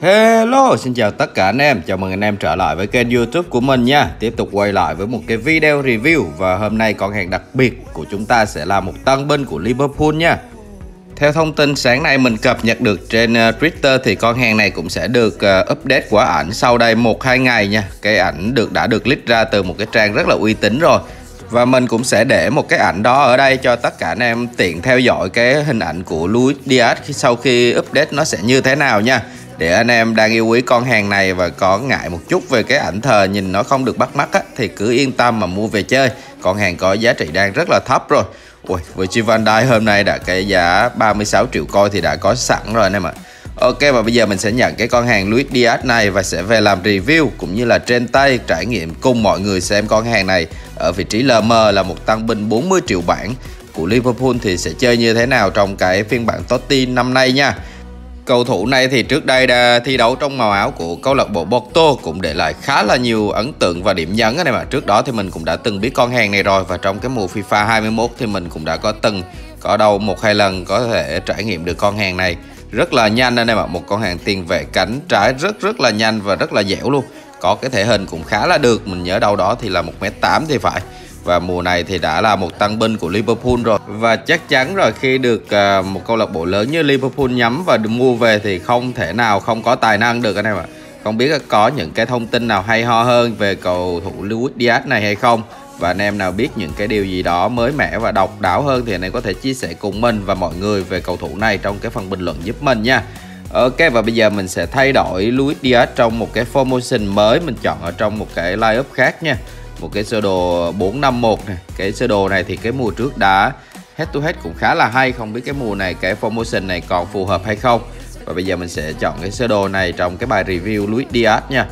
Hello, xin chào tất cả anh em, chào mừng anh em trở lại với kênh youtube của mình nha. Tiếp tục quay lại với một cái video review Và hôm nay con hàng đặc biệt của chúng ta sẽ là một tân binh của Liverpool nha. Theo thông tin sáng nay mình cập nhật được trên ờ, Twitter Thì con hàng này cũng sẽ được ờ, update quả ảnh sau đây 1-2 ngày nha. Cái ảnh được đã được list ra từ một cái trang rất là uy tín rồi. Và mình cũng sẽ để một cái ảnh đó ở đây cho tất cả anh em tiện theo dõi cái hình ảnh của Luis Diaz sau khi update nó sẽ như thế nào nha để anh em đang yêu quý con hàng này và có ngại một chút về cái ảnh thờ nhìn nó không được bắt mắt á, thì cứ yên tâm mà mua về chơi. Con hàng có giá trị đang rất là thấp rồi. Ui, Virgil van Dai hôm nay đã cái giá 36 triệu coi thì đã có sẵn rồi anh em ạ. Ok và bây giờ mình sẽ nhận cái con hàng Luis Diaz này và sẽ về làm review cũng như là trên tay trải nghiệm cùng mọi người xem con hàng này ở vị trí LM là một tăng binh 40 triệu bảng của Liverpool thì sẽ chơi như thế nào trong cái phiên bản Totti năm nay nha. Cầu thủ này thì trước đây đã thi đấu trong màu áo của câu lạc bộ Porto, cũng để lại khá là nhiều ấn tượng và điểm nhấn này mà. Trước đó thì mình cũng đã từng biết con hàng này rồi và trong cái mùa FIFA 21 thì mình cũng đã có từng, có đâu một hai lần có thể trải nghiệm được con hàng này. Rất là nhanh anh em ạ một con hàng tiền vệ cánh trái rất rất là nhanh và rất là dẻo luôn. Có cái thể hình cũng khá là được, mình nhớ đâu đó thì là một m tám thì phải và mùa này thì đã là một tăng binh của Liverpool rồi. Và chắc chắn rồi, khi được à, một câu lạc bộ lớn như Liverpool nhắm và mua về thì không thể nào không có tài năng được, anh em ạ. Không biết có những cái thông tin nào hay ho hơn về cầu thủ Luis Diaz này hay không? Và anh em nào biết những cái điều gì đó mới mẻ và độc đáo hơn thì anh em có thể chia sẻ cùng mình và mọi người về cầu thủ này trong cái phần bình luận giúp mình nha. Ok, và bây giờ mình sẽ thay đổi Luis Diaz trong một cái formation mới. Mình chọn ở trong một cái lineup khác nha một cái sơ đồ 451 này. Cái sơ đồ này thì cái mùa trước đã head to head cũng khá là hay. Không biết cái mùa này cái formation này còn phù hợp hay không. Và bây giờ mình sẽ chọn cái sơ đồ này trong cái bài review Luis Diaz nha.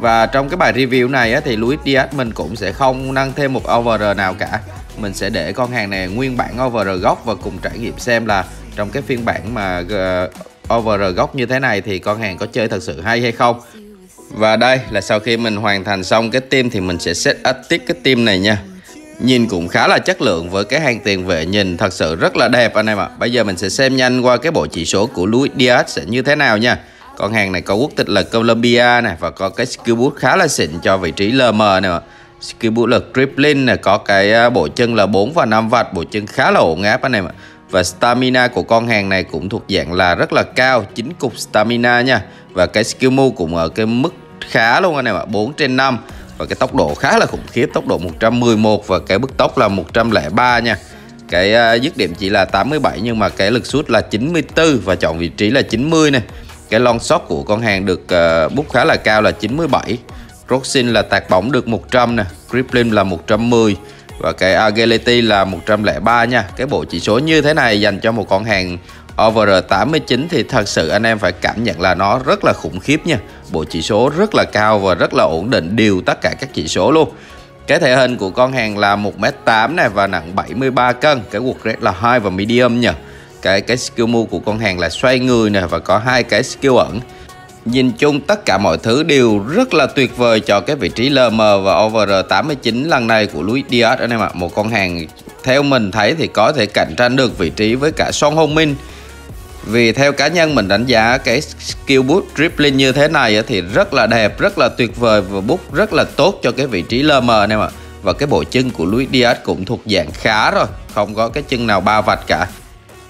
Và trong cái bài review này á, thì Luis Diaz mình cũng sẽ không nâng thêm một over nào cả. Mình sẽ để con hàng này nguyên bản over gốc và cùng trải nghiệm xem là trong cái phiên bản mà uh, over gốc như thế này thì con hàng có chơi thật sự hay hay không và đây là sau khi mình hoàn thành xong cái tim thì mình sẽ set active cái tim này nha. Nhìn cũng khá là chất lượng với cái hàng tiền vệ, nhìn thật sự rất là đẹp anh em ạ. Bây giờ mình sẽ xem nhanh qua cái bộ chỉ số của Luis Diaz sẽ như thế nào nha. Con hàng này có quốc tịch là Colombia này Và có cái skill boost khá là xịn cho vị trí LM này Skill boost là dribbling này Có cái à, bộ chân là 4 và 5 vạch, Bộ chân khá là ổn áp anh em ạ. Và stamina của con hàng này cũng thuộc dạng là rất là cao 9 cục stamina nha. Và cái skill move cũng ở cái mức khá luôn anh em ạ 4 trên 5 và cái tốc độ khá là khủng khiếp tốc độ 111 và cái bức tốc là 103 nha. Cái uh, dứt điểm chỉ là 87 nhưng mà cái lực sút là 94 và chọn vị trí là 90 này. Cái long shot của con hàng được uh, bút khá là cao là 97 Roxin là tạt bóng được 100 nè Grippling là 110 và cái agility là 103 nha. Cái bộ chỉ số như thế này dành cho một con hàng over 89 thì thật sự anh em phải cảm nhận là nó rất là khủng khiếp nha. Bộ chỉ số rất là cao và rất là ổn định, đều tất cả các chỉ số luôn. Cái thể hình của con hàng là 1m8 này và nặng 73 cân. Cái quật rate là hai và medium nha. Cái cái skill move của con hàng là xoay người nè và có hai cái skill ẩn. Nhìn chung tất cả mọi thứ đều rất là tuyệt vời cho cái vị trí LM và over 89 lần này của Luis Diaz anh em ạ. Một con hàng theo mình thấy thì có thể cạnh tranh được vị trí với cả Son Hong Min. Vì theo cá nhân mình đánh giá cái skill boost dribbling như thế này thì rất là đẹp, rất là tuyệt vời và bút rất là tốt cho cái vị trí LM anh em ạ. Và cái bộ chân của Luis Diaz cũng thuộc dạng khá rồi, không có cái chân nào ba vạch cả.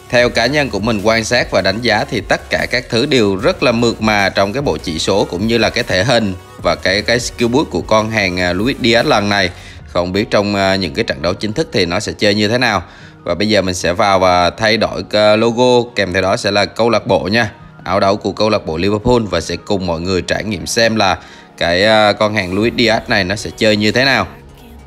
Theo cá nhân của mình quan sát và đánh giá thì tất cả các thứ đều rất là mượt mà trong cái bộ chỉ số cũng như là cái thể hình và cái cái skill boost của con hàng à, Luis Diaz lần này. Không biết trong à, những cái trận đấu chính thức thì nó sẽ chơi như thế nào. Và bây giờ mình sẽ vào và thay đổi ờ, logo. Kèm theo đó sẽ là câu lạc bộ nha. Áo đấu của câu lạc bộ Liverpool và sẽ cùng mọi người trải nghiệm xem là cái ờ, con hàng Luis Diaz này nó sẽ chơi như thế nào.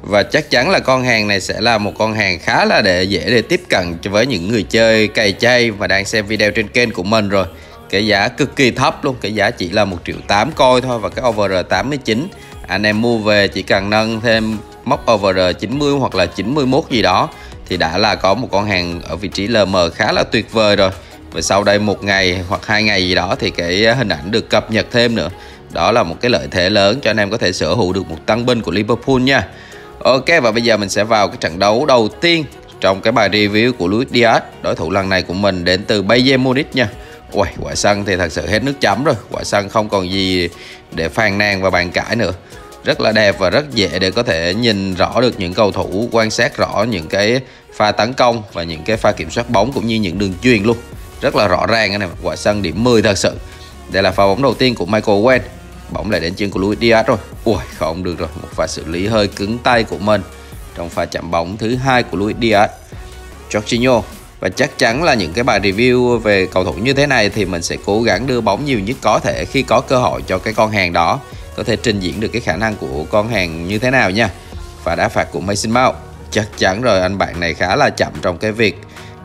Và chắc chắn là con hàng này sẽ là một con hàng khá là để dễ để tiếp cận với những người chơi cày chay và đang xem video trên kênh của mình rồi. Cái giá cực kỳ thấp luôn, cái giá chỉ là một triệu 8 coi thôi và cái over 89 anh em mua về chỉ cần nâng thêm móc over 90 hoặc là 91 gì đó thì đã là có một con hàng ở vị trí LM khá là tuyệt vời rồi. Và sau đây một ngày hoặc hai ngày gì đó thì cái hình ảnh được cập nhật thêm nữa. Đó là một cái lợi thế lớn cho anh em có thể sở hữu được một tăng binh của Liverpool nha. Ok và bây giờ mình sẽ vào cái trận đấu đầu tiên trong cái bài review của Luis Diaz. Đối thủ lần này của mình đến từ Bayern Munich nha. Uầy, quả sân thì thật sự hết nước chấm rồi. Quả sân không còn gì để phàn nàn và bàn cãi nữa. Rất là đẹp và rất dễ để có thể nhìn rõ được những cầu thủ, Quan sát rõ những cái pha tấn công và những cái pha kiểm soát bóng cũng như những đường truyền luôn. Rất là rõ ràng anh em Quả sân điểm 10 thật sự. Đây là pha bóng đầu tiên của Michael Owen Bóng lại đến chân của Luis Diaz rồi. Ui, không được rồi. Một pha xử lý hơi cứng tay của mình. Trong pha chạm bóng thứ hai của Luis Diaz, Jorginho. Và chắc chắn là những cái bài review về cầu thủ như thế này thì mình sẽ cố gắng đưa bóng nhiều nhất có thể khi có cơ hội cho cái con hàng đó có thể trình diễn được cái khả năng của con hàng như thế nào nha. Và đá phạt của Mason Mount. Chắc chắn rồi anh bạn này khá là chậm trong cái việc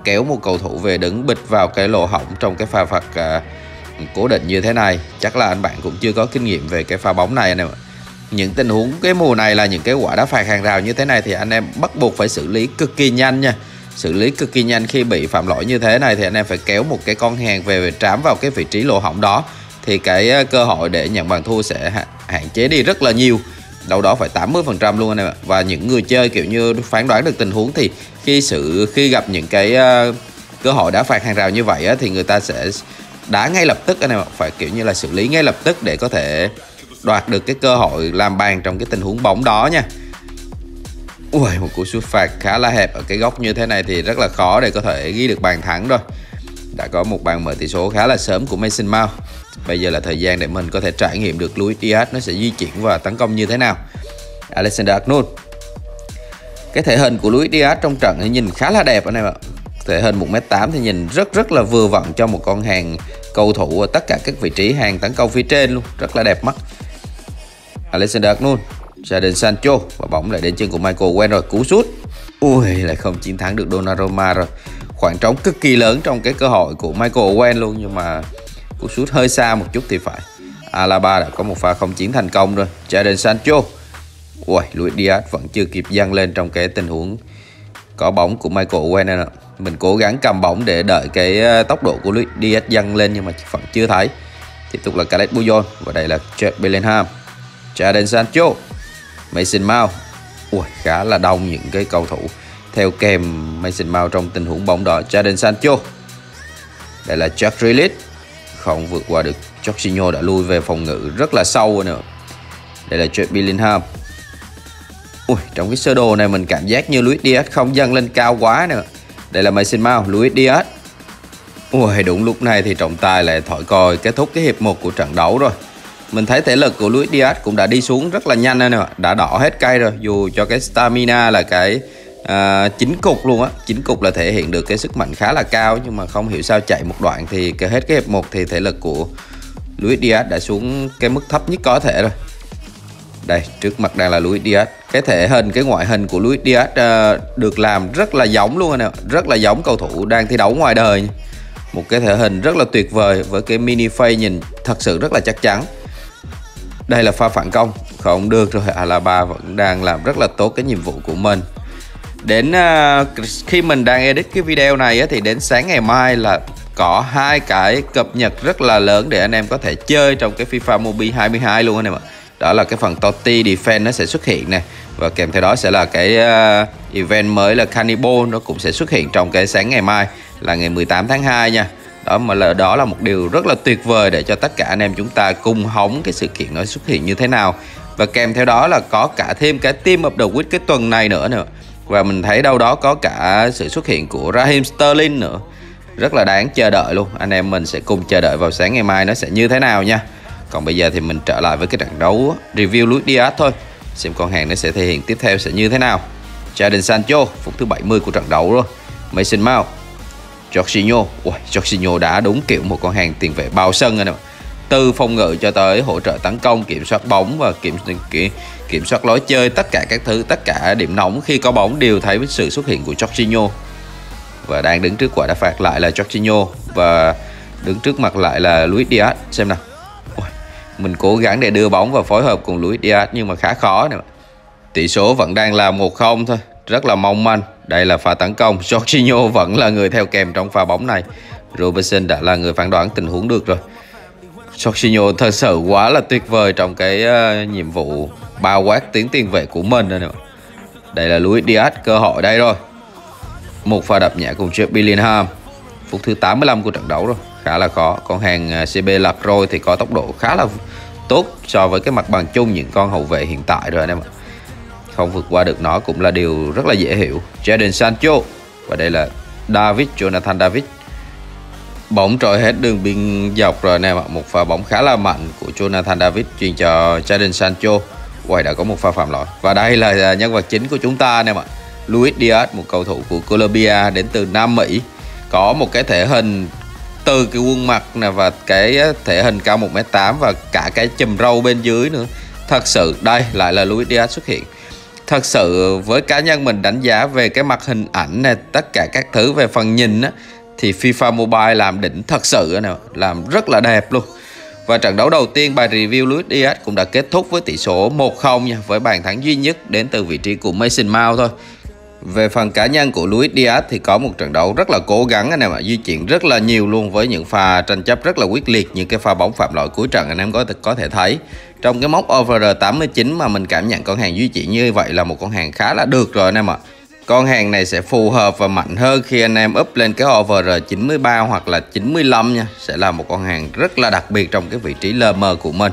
kéo một cầu thủ về đứng bịch vào cái lỗ hỏng trong cái pha phạt à, cố định như thế này. Chắc là anh bạn cũng chưa có kinh nghiệm về cái pha bóng này anh em những tình huống cái mùa này là những cái quả đá phạt hàng rào như thế này thì anh em bắt buộc phải xử lý cực kỳ nhanh nha. Xử lý cực kỳ nhanh khi bị phạm lỗi như thế này thì anh em phải kéo một cái con hàng về trám vào cái vị trí lỗ hỏng đó thì cái ờ, cơ hội để nhận bàn thua sẽ hạn chế đi rất là nhiều đâu đó phải 80% luôn anh em ạ và những người chơi kiểu như phán đoán được tình huống thì khi sự khi gặp những cái uh, cơ hội đá phạt hàng rào như vậy á, thì người ta sẽ đá ngay lập tức anh em ạ phải kiểu như là xử lý ngay lập tức để có thể đoạt được cái cơ hội làm bàn trong cái tình huống bóng đó nha Ui, một cú sút phạt khá là hẹp ở cái góc như thế này thì rất là khó để có thể ghi được bàn thắng rồi. Đã có một bàn mở tỷ số khá là sớm của Mason Mount. Bây giờ là thời gian để mình có thể trải nghiệm được Luis Diaz nó sẽ di chuyển và tấn công như thế nào. Alexander Arnold. Cái thể hình của Luis Diaz trong trận thì nhìn khá là đẹp anh em ạ. Thể hình 1m8 thì nhìn rất rất là vừa vặn cho một con hàng cầu thủ ở tất cả các vị trí hàng tấn công phía trên luôn, rất là đẹp mắt. Alexander Arnold Jadon Sancho và bóng lại đến chân của Michael Owen rồi cú sút ui lại không chiến thắng được Donnarumma rồi khoảng trống cực kỳ lớn trong cái cơ hội của Michael Owen luôn nhưng mà cú sút hơi xa một chút thì phải. Alaba đã có một pha không chiến thành công rồi. Jadon Sancho. Ui Luis Diaz vẫn chưa kịp dâng lên trong cái tình huống có bóng của Michael Owen này mình cố gắng cầm bóng để đợi cái ờ, tốc độ của Luis Diaz dâng lên nhưng mà vẫn chưa thấy. Tiếp tục là Caleb Bujon và đây là Jack Bellingham. Jadon Sancho. Mason Mount. Ui, khá là đông những cái cầu thủ theo kèm Mason Mount trong tình huống bóng đỏ. Jadon Sancho. Đây là Jack Grealish không vượt qua được. Jorginho đã lui về phòng ngự rất là sâu nữa. Đây là Jude Bellingham. Ui, trong cái sơ đồ này mình cảm giác như Luis Diaz không dâng lên cao quá nữa. Đây là Mason Mount, Luis Diaz. Ui, đúng lúc này thì trọng tài lại thổi còi kết thúc cái hiệp 1 của trận đấu rồi. Mình thấy thể lực của Luis Diaz cũng đã đi xuống rất là nhanh nữa đã đỏ hết cây rồi dù cho cái stamina là cái à, chính cục luôn á. Chính cục là thể hiện được cái sức mạnh khá là cao nhưng mà không hiểu sao chạy một đoạn thì cái hết cái hiệp một thì thể lực của Luis Diaz đã xuống cái mức thấp nhất có thể rồi. Đây trước mặt đang là Luis Diaz cái thể hình cái ngoại hình của Luis Diaz à, được làm rất là giống luôn anh em rất là giống cầu thủ đang thi đấu ngoài đời. Một cái thể hình rất là tuyệt vời với cái mini face nhìn thật sự rất là chắc chắn. Đây là pha phản công. Không được rồi Alaba vẫn đang làm rất là tốt cái nhiệm vụ của mình đến uh, khi mình đang edit cái video này á, thì đến sáng ngày mai là có hai cái cập nhật rất là lớn để anh em có thể chơi trong cái FIFA Mobile 22 luôn anh em ạ. Đó là cái phần Totti Defense nó sẽ xuất hiện nè và kèm theo đó sẽ là cái uh, event mới là Cannibal nó cũng sẽ xuất hiện trong cái sáng ngày mai là ngày 18 tháng 2 nha. Đó mà là đó là một điều rất là tuyệt vời để cho tất cả anh em chúng ta cùng hóng cái sự kiện nó xuất hiện như thế nào. Và kèm theo đó là có cả thêm cái team of the week cái tuần này nữa nữa và mình thấy đâu đó có cả sự xuất hiện của Raheem Sterling nữa. Rất là đáng chờ đợi luôn. Anh em mình sẽ cùng chờ đợi vào sáng ngày mai nó sẽ như thế nào nha. Còn bây giờ thì mình trở lại với cái trận đấu review Luis Diaz thôi. Xem con hàng nó sẽ thể hiện tiếp theo sẽ như thế nào. Jadon Sancho phút thứ 70 của trận đấu rồi. Mason Mount Jorginho. Ui, Jorginho đã đúng kiểu một con hàng tiền vệ bao sân rồi nè từ phòng ngự cho tới hỗ trợ tấn công kiểm soát bóng và kiểm kiểm, kiểm soát lối chơi tất cả các thứ tất cả điểm nóng khi có bóng đều thấy với sự xuất hiện của Jorginho. Và đang đứng trước quả đá phạt lại là Jorginho và đứng trước mặt lại là Luis Diaz. Xem nào. Mình cố gắng để đưa bóng và phối hợp cùng Luis Diaz nhưng mà khá khó nè tỷ số vẫn đang là 1-0 thôi. Rất là mong manh. Đây là pha tấn công. Jorginho vẫn là người theo kèm trong pha bóng này. Robertson đã là người phán đoán tình huống được rồi. Jorginho thật sự quá là tuyệt vời trong cái uh, nhiệm vụ bao quát tiếng tiền vệ của mình nữa. Đây là Luis Diaz cơ hội đây rồi. Một pha đập nhẹ cùng Jude Bellingham. Phút thứ 85 của trận đấu rồi. Khá là khó. Con hàng ờ, CB lập rồi thì có tốc độ khá là tốt so với cái mặt bằng chung những con hậu vệ hiện tại rồi anh em ạ. Không vượt qua được nó cũng là điều rất là dễ hiểu. Jadon Sancho. Và đây là David Jonathan David bóng trội hết đường biên dọc rồi nè một pha bóng khá là mạnh của Jonathan David truyền cho Jadon Sancho. Quay đã có một pha phạm lỗi. Và đây là à, nhân vật chính của chúng ta nè ạ Luis Diaz, một cầu thủ của Colombia đến từ Nam Mỹ, có một cái thể hình từ cái khuôn mặt nè và cái thể hình cao 1m8 và cả cái chùm râu bên dưới nữa. Thật sự, đây lại là Luis Diaz xuất hiện. Thật sự, với cá nhân mình đánh giá về cái mặt hình ảnh này tất cả các thứ về phần nhìn á thì FIFA Mobile làm đỉnh thật sự nè làm rất là đẹp luôn và trận đấu đầu tiên bài review Luis Diaz cũng đã kết thúc với tỷ số 1-0 nha với bàn thắng duy nhất đến từ vị trí của Mason Mount thôi về phần cá nhân của Luis Diaz thì có một trận đấu rất là cố gắng anh em ạ, di chuyển rất là nhiều luôn với những pha tranh chấp rất là quyết liệt những cái pha bóng phạm lỗi cuối trận anh em có có thể thấy. Trong cái mốc over 89 mà mình cảm nhận con hàng di chuyển như vậy là một con hàng khá là được rồi anh em ạ. Con hàng này sẽ phù hợp và mạnh hơn khi anh em up lên cái over 93 hoặc là 95 nha, sẽ là một con hàng rất là đặc biệt trong cái vị trí LM của mình.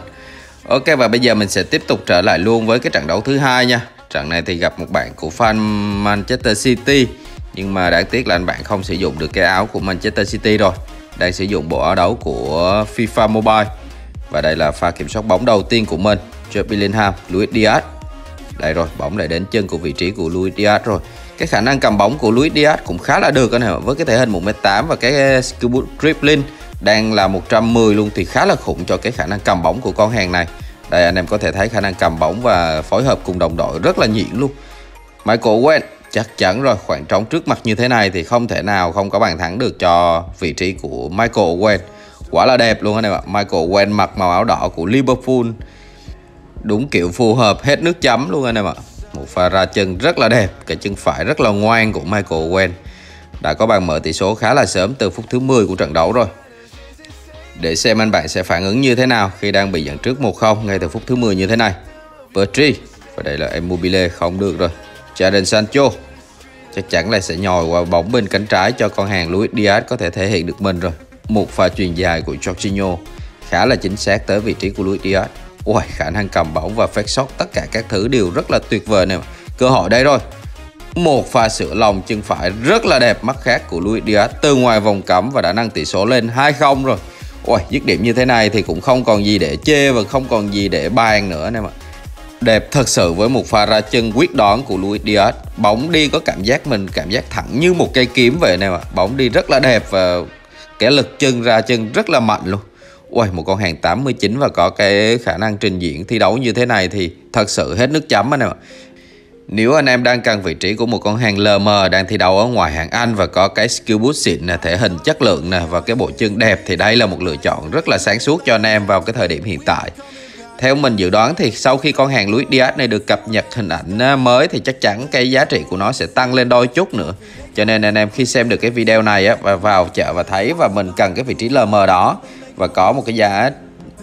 Ok và bây giờ mình sẽ tiếp tục trở lại luôn với cái trận đấu thứ hai nha. Trận này thì gặp một bạn của fan Manchester City. Nhưng mà đáng tiếc là anh bạn không sử dụng được cái áo của Manchester City rồi. Đang sử dụng bộ áo đấu của FIFA Mobile. Và đây là pha kiểm soát bóng đầu tiên của mình. Joe Bellingham, Luis Diaz. Đây rồi, bóng lại đến chân của vị trí của Luis Diaz rồi Cái khả năng cầm bóng của Luis Diaz cũng khá là được anh em Với cái thể hình 1m8 và cái eh, skill dribbling đang là 110 luôn thì khá là khủng cho cái khả năng cầm bóng của con hàng này đây anh em có thể thấy khả năng cầm bóng và phối hợp cùng đồng đội rất là nhuyễn luôn. Michael Owen chắc chắn rồi khoảng trống trước mặt như thế này thì không thể nào không có bàn thắng được cho vị trí của Michael Owen. Quá là đẹp luôn anh em ạ. Michael Owen mặc màu áo đỏ của Liverpool. Đúng kiểu phù hợp hết nước chấm luôn anh em ạ. Một pha ra chân rất là đẹp, cái chân phải rất là ngoan của Michael Owen. Đã có bàn mở tỷ số khá là sớm từ phút thứ 10 của trận đấu rồi để xem anh bạn sẽ phản ứng như thế nào khi đang bị dẫn trước 1-0 ngay từ phút thứ 10 như thế này. Petri và đây là Immobile không được rồi. Jadon Sancho chắc chắn là sẽ nhồi qua bóng bên cánh trái cho con hàng Luis Diaz có thể thể hiện được mình rồi. Một pha truyền dài của Jorginho khá là chính xác tới vị trí của Luis Diaz. Ôi, khả năng cầm bóng và phát shot tất cả các thứ đều rất là tuyệt vời nè. Cơ hội đây rồi. Một pha sửa lòng chân phải rất là đẹp mắt khác của Luis Diaz từ ngoài vòng cấm và đã nâng tỷ số lên 2-0 rồi. Ôi, dứt điểm như thế này thì cũng không còn gì để chê và không còn gì để bàn nữa anh em ạ. Đẹp thật sự với một pha ra chân quyết đoán của Luis Diaz. Bóng đi có cảm giác mình cảm giác thẳng như một cây kiếm vậy anh em ạ. Bóng đi rất là đẹp và cái lực chân ra chân rất là mạnh luôn. Ui, một con hàng 89 và có cái khả năng trình diễn thi đấu như thế này thì thật sự hết nước chấm anh em ạ. Nếu anh em đang cần vị trí của một con hàng LM đang thi đấu ở ngoài hạng Anh và có cái skill boost xịn nè, thể hình chất lượng nè và cái bộ chân đẹp thì đây là một lựa chọn rất là sáng suốt cho anh em vào cái thời điểm hiện tại. Theo mình dự đoán thì sau khi con hàng Luis Diaz này được cập nhật hình ảnh à, mới thì chắc chắn cái giá trị của nó sẽ tăng lên đôi chút nữa. Cho nên anh em khi xem được cái video này á và vào chợ và thấy và mình cần cái vị trí LM đó và có một cái giá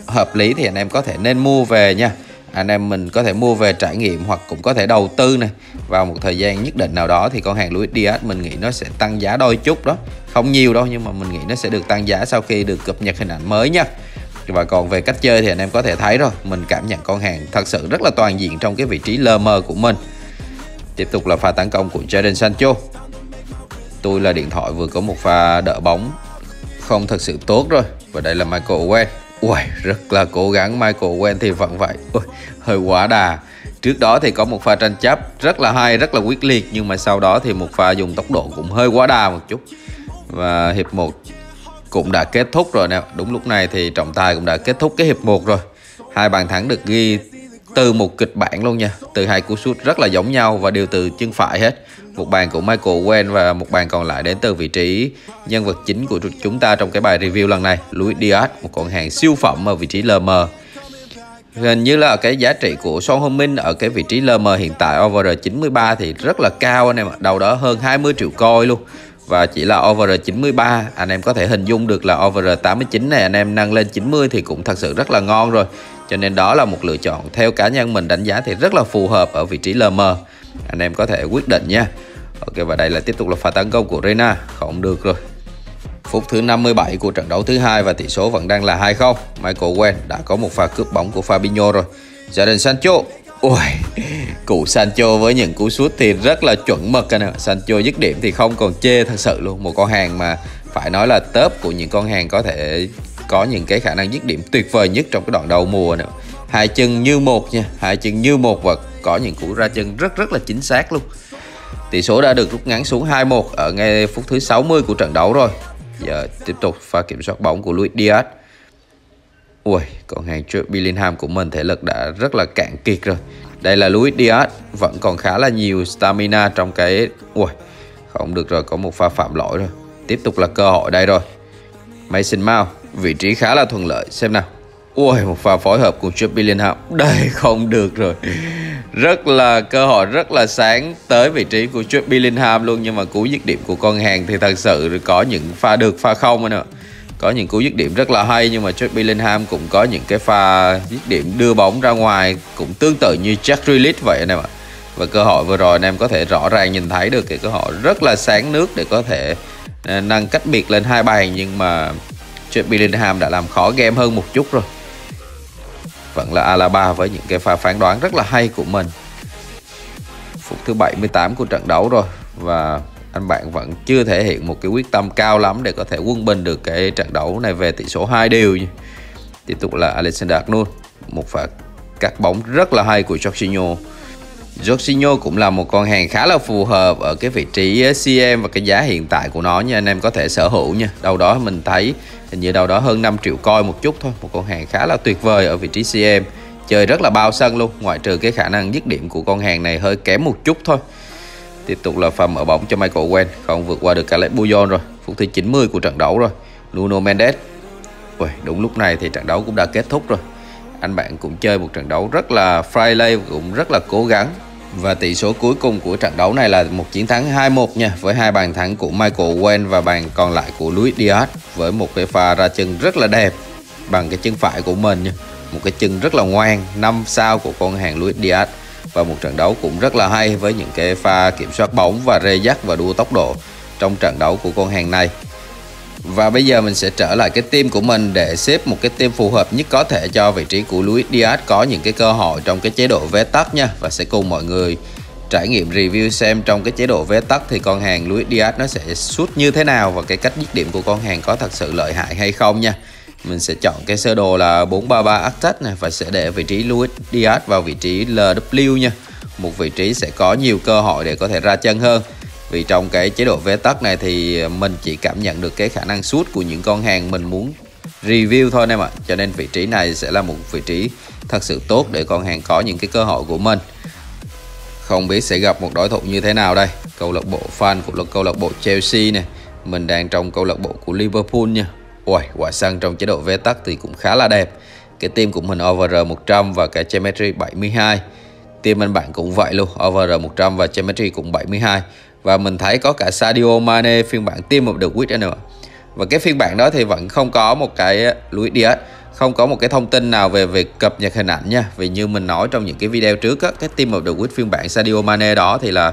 hợp lý thì anh em có thể nên mua về nha. Anh em mình có thể mua về trải nghiệm hoặc cũng có thể đầu tư này. Vào một thời gian nhất định nào đó thì con hàng Louis Diaz mình nghĩ nó sẽ tăng giá đôi chút đó. Không nhiều đâu nhưng mà mình nghĩ nó sẽ được tăng giá sau khi được cập nhật hình ảnh mới nha. Và còn về cách chơi thì anh em có thể thấy rồi, mình cảm nhận con hàng thật sự rất là toàn diện trong cái vị trí lơ mơ của mình. Tiếp tục là pha tấn công của Jadon Sancho. Tôi là điện thoại vừa có một pha đỡ bóng không thật sự tốt rồi. Và đây là Michael Owen. Ui, rất là cố gắng. Michael Owen thì vẫn vậy. Ui, hơi quá đà. Trước đó thì có một pha tranh chấp rất là hay, rất là quyết liệt Nhưng mà sau đó thì một pha dùng tốc độ cũng hơi quá đà một chút. Và hiệp 1 cũng đã kết thúc rồi nè. Đúng lúc này thì trọng tài cũng đã kết thúc cái hiệp 1 rồi. Hai bàn thắng được ghi từ một kịch bản luôn nha. Từ hai cú sút rất là giống nhau và đều từ chân phải hết một bàn của Michael Owen và một bàn còn lại đến từ vị trí nhân vật chính của chúng ta trong cái bài review lần này Luis Diaz, một con hàng siêu phẩm ở vị trí LM hình như là cái giá trị của Son Heung-min ở cái vị trí LM hiện tại, over 93 thì rất là cao anh em ạ đầu đó hơn 20 triệu coi luôn. Và chỉ là over 93 anh em có thể hình dung được là over 89 này anh em nâng lên 90 thì cũng thật sự rất là ngon rồi. Cho nên đó là một lựa chọn theo cá nhân mình đánh giá thì rất là phù hợp ở vị trí LM anh em có thể quyết định nha. Ok và đây là tiếp tục là pha tấn công của Rena không được rồi Phút thứ 57 của trận đấu thứ hai và tỷ số vẫn đang là 2-0. Michael Owen đã có một pha cướp bóng của Fabinho rồi. Jadon Sancho ui, cụ Sancho với những cú sút thì rất là chuẩn mực anh ạ. Sancho dứt điểm thì không còn chê thật sự luôn. Một con hàng mà phải nói là top của những con hàng có thể có những cái khả năng dứt điểm tuyệt vời nhất trong cái đoạn đầu mùa nữa. Hai chân như một nha, hai chân như một và có những cú ra chân rất rất là chính xác luôn. Tỷ số đã được rút ngắn xuống 2-1 ở ngay phút thứ 60 của trận đấu rồi. Giờ tiếp tục pha kiểm soát bóng của Luis Diaz. Ui, còn hàng trước Bellingham của mình thể lực đã rất là cạn kiệt rồi. Đây là Luis Diaz, vẫn còn khá là nhiều stamina trong cái... Ui, không được rồi, có một pha phạm lỗi rồi. Tiếp tục là cơ hội đây rồi. Mason Mount, vị trí khá là thuận lợi. Xem nào. Ui, một pha phối hợp của Jude Bellingham. Đây, không được rồi. Rất là cơ hội rất là sáng tới vị trí của Jude Bellingham luôn. Nhưng mà cú dứt điểm của con hàng thì thật sự có những pha được pha không nữa có những cú dứt điểm rất là hay nhưng mà Jude Bellingham cũng có những cái pha dứt điểm đưa bóng ra ngoài cũng tương tự như Jack Grealish vậy anh em ạ và cơ hội vừa rồi anh em có thể rõ ràng nhìn thấy được cái cơ hội rất là sáng nước để có thể ờ, nâng cách biệt lên hai bàn nhưng mà Jude Bellingham đã làm khó game hơn một chút rồi vẫn là Alaba với những cái pha phán đoán rất là hay của mình. Phút thứ 78 của trận đấu rồi. Và anh bạn vẫn chưa thể hiện một cái quyết tâm cao lắm để có thể quân bình được cái trận đấu này về tỷ số 2 đều tiếp tục là Alexander Arnold, một pha cắt bóng rất là hay của Jorginho. Jorginho cũng là một con hàng khá là phù hợp ở cái vị trí eh, CM và cái giá hiện tại của nó nha. Anh em có thể sở hữu nha. Đâu đó mình thấy hình như đâu đó hơn 5 triệu coi một chút thôi. Một con hàng khá là tuyệt vời ở vị trí CM chơi rất là bao sân luôn. Ngoại trừ cái khả năng dứt điểm của con hàng này hơi kém một chút thôi. Tiếp tục là pha mở bóng cho Michael Owen Không vượt qua được Caleb Bujon rồi. Phút thứ 90 của trận đấu rồi. Nuno Mendes. Ui, Đúng lúc này thì trận đấu cũng đã kết thúc rồi. Anh bạn cũng chơi một trận đấu rất là Friday Cũng rất là cố gắng. Và tỷ số cuối cùng của trận đấu này là một chiến thắng 2-1 nha, Với hai bàn thắng của Michael Owen và bàn còn lại của Luis Diaz, Với một cái pha ra chân rất là đẹp Bằng cái chân phải của mình nha. Một cái chân rất là ngoan, năm sao của con hàng Luis Diaz. Và một trận đấu cũng rất là hay với những cái pha kiểm soát bóng và rê dắt và đua tốc độ trong trận đấu của con hàng này. Và bây giờ mình sẽ trở lại cái team của mình để xếp một cái team phù hợp nhất có thể cho vị trí của Luis Diaz có những cái cơ hội trong cái chế độ vé tắt nha. Và sẽ cùng mọi người trải nghiệm review xem trong cái chế độ vé tắt thì con hàng Luis Diaz nó sẽ sút như thế nào và cái cách dứt điểm của con hàng có thật sự lợi hại hay không nha. Mình sẽ chọn cái sơ đồ là 433 Arctic này và sẽ để vị trí Luis Diaz vào vị trí LW nha. Một vị trí sẽ có nhiều cơ hội để có thể ra chân hơn vì trong cái chế độ vé tắt này thì mình chỉ cảm nhận được cái khả năng sút của những con hàng mình muốn review thôi em ạ cho nên vị trí này sẽ là một vị trí thật sự tốt để con hàng có những cái cơ hội của mình không biết sẽ gặp một đối thủ như thế nào đây câu lạc bộ fan của câu lạc bộ Chelsea này mình đang trong câu lạc bộ của Liverpool nha Ui, quả sân trong chế độ vé tắt thì cũng khá là đẹp. Cái team của mình over 100 và cái Geometry 72. Team anh bạn cũng vậy luôn, over 100 và chemistry cũng 72. Và mình thấy có cả Sadio Mane phiên bản team of the week nữa. Và cái phiên bản đó thì vẫn không có một cái Luis Diaz không có một cái thông tin nào về việc cập nhật hình ảnh nha. Vì như mình nói trong những cái video trước á, cái team of the week phiên bản Sadio Mane đó thì là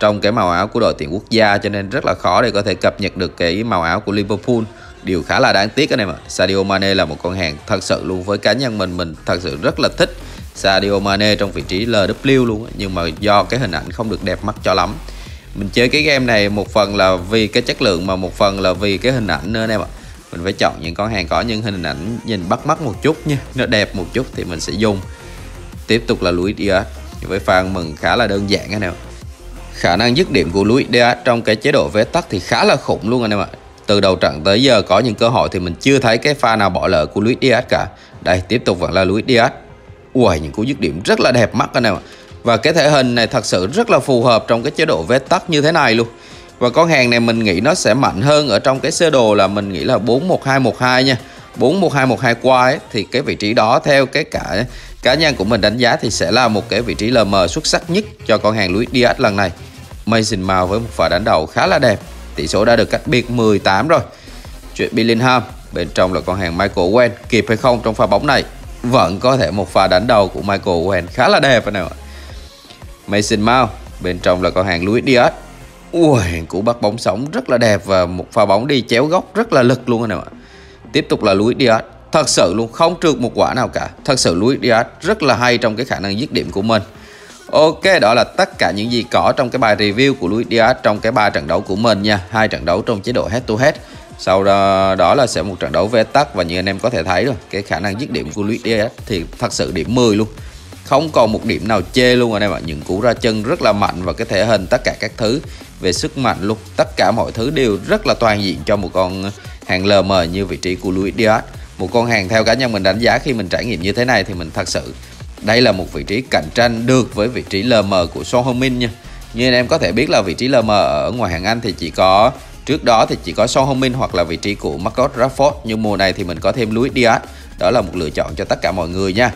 trong cái màu áo của đội tuyển quốc gia cho nên rất là khó để có thể cập nhật được cái màu áo của Liverpool. Điều khá là đáng tiếc anh em ạ. Sadio Mane là một con hàng thật sự luôn với cá nhân mình mình thật sự rất là thích Sadio Mane trong vị trí LW luôn nhưng mà do cái hình ảnh không được đẹp mắt cho lắm mình chơi cái game này một phần là vì cái chất lượng mà một phần là vì cái hình ảnh nữa anh em ạ mình phải chọn những con hàng có những hình ảnh nhìn bắt mắt một chút nha nó đẹp một chút thì mình sẽ dùng tiếp tục là Luis Diaz với pha mừng khá là đơn giản anh em khả năng dứt điểm của Luis Diaz trong cái chế độ vé tắt thì khá là khủng luôn anh em ạ từ đầu trận tới giờ có những cơ hội thì mình chưa thấy cái pha nào bỏ lỡ của Luis Diaz cả. Đây, tiếp tục vẫn là Luis Diaz. Ui những cú dứt điểm rất là đẹp mắt anh em ạ. Và cái thể hình này thật sự rất là phù hợp trong cái chế độ vết tắt như thế này luôn. Và con hàng này mình nghĩ nó sẽ mạnh hơn ở trong cái sơ đồ là mình nghĩ là 41212 nha. 41212 qua ấy, thì cái vị trí đó theo cái cả cá nhân của mình đánh giá thì sẽ là một cái vị trí LM xuất sắc nhất cho con hàng Luis Diaz lần này. Mason Mount với một pha đánh đầu khá là đẹp Tỷ số đã được cách biệt 18 rồi. Chuyện Bellingham, bên trong là con hàng Michael Owen kịp hay không trong pha bóng này? Vẫn có thể một pha đánh đầu của Michael Owen khá là đẹp anh em ạ. Mason Mount, bên trong là có hàng Luis Diaz. Ui, cú bắt bóng sống rất là đẹp và một pha bóng đi chéo góc rất là lực luôn anh em ạ. Tiếp tục là Luis Diaz. Thật sự luôn không trượt một quả nào cả. Thật sự Luis Diaz rất là hay trong cái khả năng dứt điểm của mình. Ok, đó là tất cả những gì có trong cái bài review của Luis Diaz trong cái ba trận đấu của mình nha. Hai trận đấu trong chế độ head to head. Sau đó, đó là sẽ một trận đấu về tắc và như anh em có thể thấy rồi, cái khả năng dứt điểm của Luis Diaz thì thật sự điểm 10 luôn. Không còn một điểm nào chê luôn anh em ạ. Những cú ra chân rất là mạnh và cái thể hình tất cả các thứ về sức mạnh luôn. Tất cả mọi thứ đều rất là toàn diện cho một con hàng LM như vị trí của Luis Diaz. Một con hàng theo cá nhân mình đánh giá khi mình trải nghiệm như thế này thì mình thật sự, đây là một vị trí cạnh tranh được với vị trí LM của Son Heung-min nha. Như anh em có thể biết là vị trí LM ở ngoài hàng Anh thì chỉ có, trước đó thì chỉ có Son Heung-min hoặc là vị trí của Marcus Rashford nhưng mùa này thì mình có thêm Luis Diaz. Đó là một lựa chọn cho tất cả mọi người nha.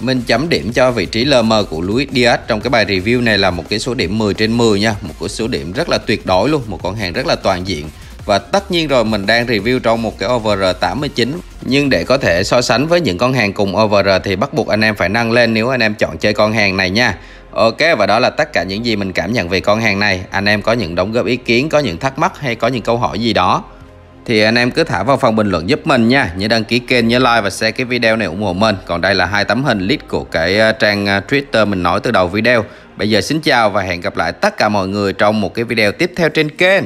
Mình chấm điểm cho vị trí LM của Luis Diaz trong cái bài review này là một cái số điểm 10 trên 10 nha, một cái số điểm rất là tuyệt đối luôn, một con hàng rất là toàn diện. Và tất nhiên rồi mình đang review trong một cái over 89 Nhưng để có thể so sánh với những con hàng cùng over thì bắt buộc anh em phải nâng lên nếu anh em chọn chơi con hàng này nha Ok và đó là tất cả những gì mình cảm nhận về con hàng này Anh em có những đóng góp ý kiến, có những thắc mắc hay có những câu hỏi gì đó thì anh em cứ thả vào phần bình luận giúp mình nha. Nhớ đăng ký kênh, nhớ like và share cái video này ủng hộ mình. Còn đây là hai tấm hình list của cái ờ, trang ờ, Twitter mình nói từ đầu video. Bây giờ xin chào và hẹn gặp lại tất cả mọi người trong một cái video tiếp theo trên kênh.